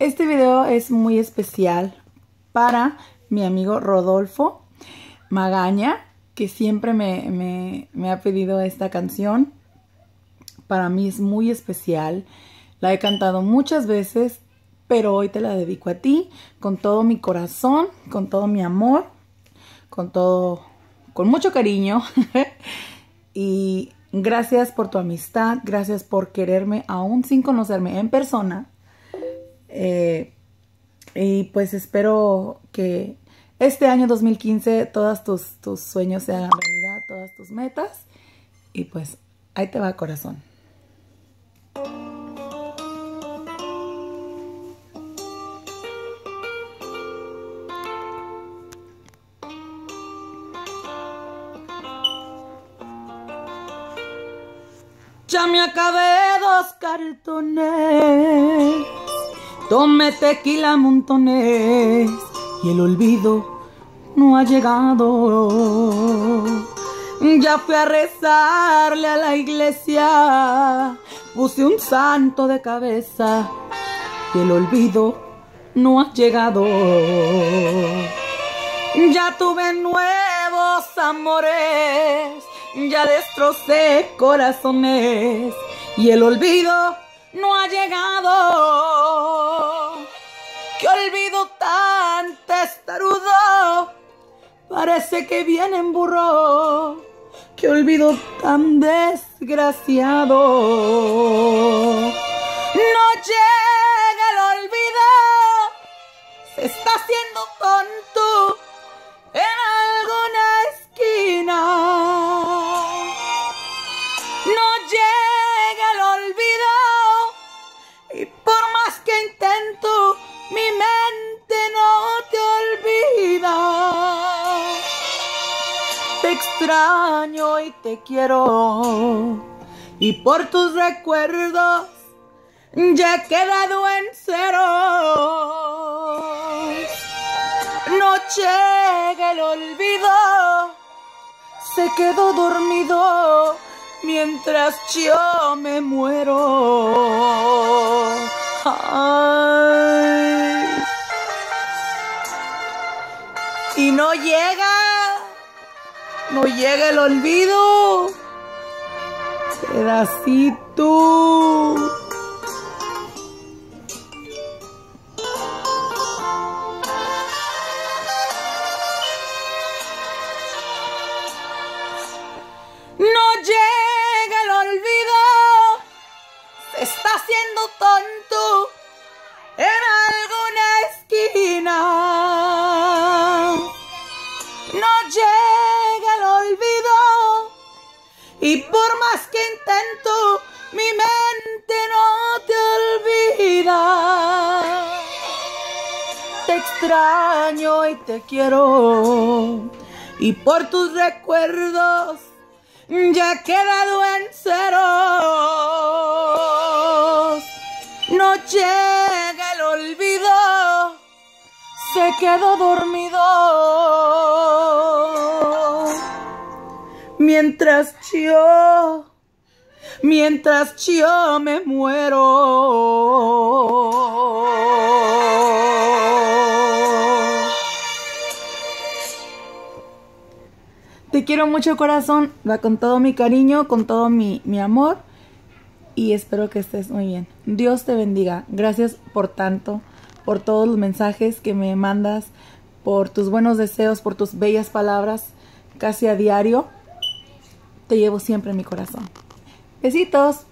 Este video es muy especial para mi amigo Rodolfo Magaña, que siempre me, ha pedido esta canción. Para mí es muy especial. La he cantado muchas veces, pero hoy te la dedico a ti con todo mi corazón, con todo mi amor, con todo, con mucho cariño. y gracias por tu amistad, gracias por quererme aún sin conocerme en persona. Eh, y pues espero que este año 2015 todos tus, tus sueños se hagan realidad, todas tus metas. Y pues ahí te va corazón. Ya me acabé dos cartones, tomé tequila montones y el olvido no ha llegado. Ya fui a rezarle a la iglesia, puse un santo de cabeza y el olvido no ha llegado. Ya tuve nuevos amores ya destrocé corazones y el olvido no ha llegado. Testarudo! Parece que viene en burro. ¡Qué olvido tan desgraciado! Te extraño y te quiero, y por tus recuerdos ya he quedado en cero. No llega el olvido, se quedó dormido mientras yo me muero. Y no llega, no llega el olvido. Pedacito. No llega el olvido. Se está haciendo tonto y por más que intento, mi mente no te olvida. Te extraño y te quiero y por tus recuerdos ya quedado en ceros. No llega el olvido, se quedó dormido. Mientras yo, mientras yo me muero. Te quiero mucho corazón, va con todo mi cariño, con todo mi, mi, amor y espero que estés muy bien. Dios te bendiga. Gracias por tanto, por todos los mensajes que me mandas, por tus buenos deseos, por tus bellas palabras, casi a diario. Te llevo siempre en mi corazón. Besitos.